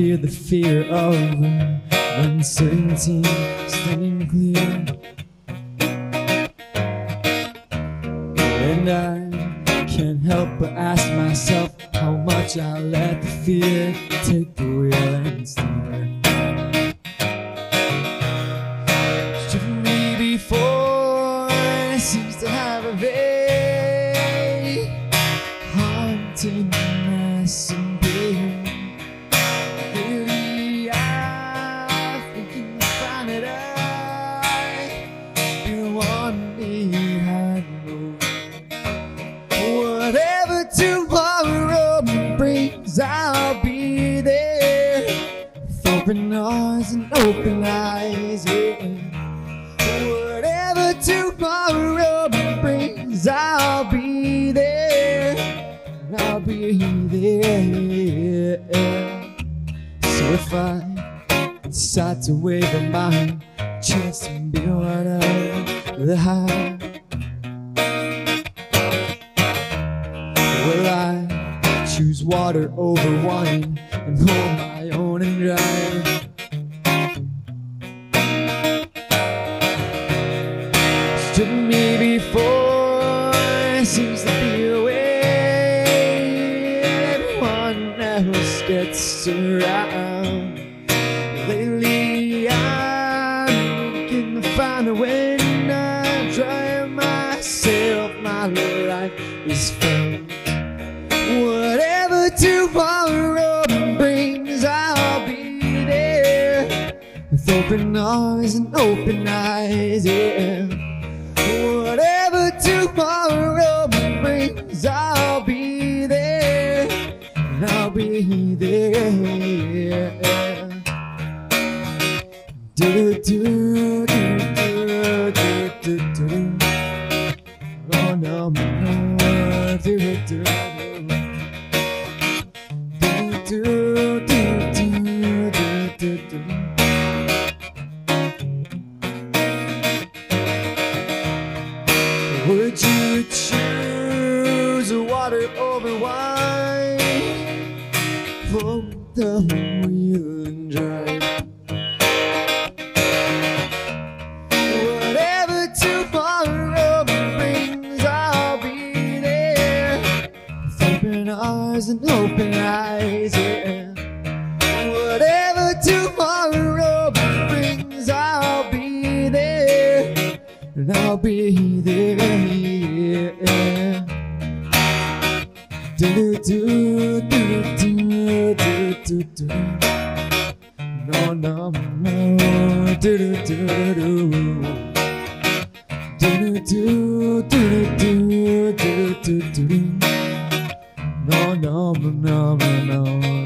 fear the fear of uncertainty staying clear. And I can't help but ask myself how much I let the fear take the wheel and steer. Driven me before, seems to have a very haunting mess open arms and open eyes, yeah. Whatever tomorrow brings, I'll be there. I'll be there. So if I decide to wave at my chance to be one of the high, will I choose water over wine and hold my own and drive? Driven me before seems to be a way everyone else gets around. Lately, I'm looking to find a way to try myself. My life is found. Whatever tomorrow brings, I'll be there with open arms and open eyes. Yeah. Be there. Do do do do do do do. Oh no, no, do do do. Do do do do do do do. Would you choose water over wine? The wheel and drive. Whatever tomorrow brings, I'll be there. With open arms and open eyes, yeah. Whatever tomorrow brings, I'll be there. And I'll be there. Do do do do do do do. No no no. Do do do do. Do do do do do do do. No no no no no.